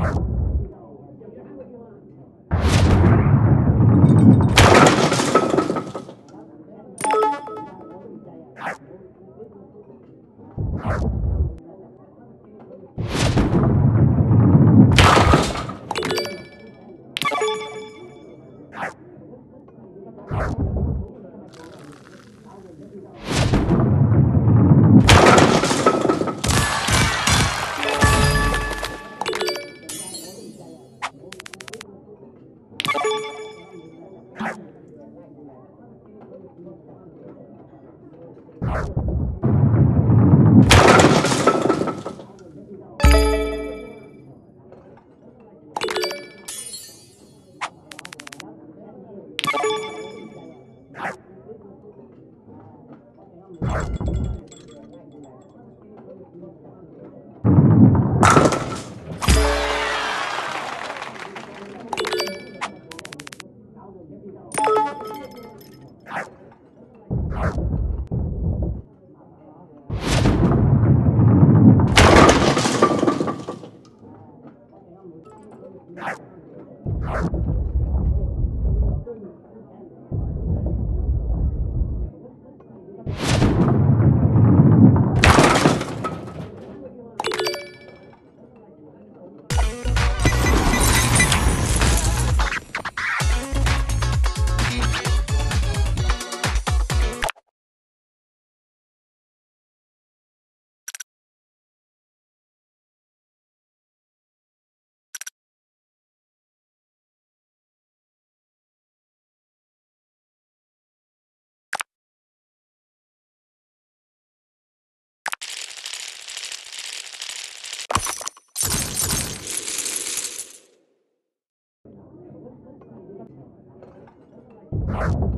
you you.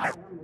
I don't know.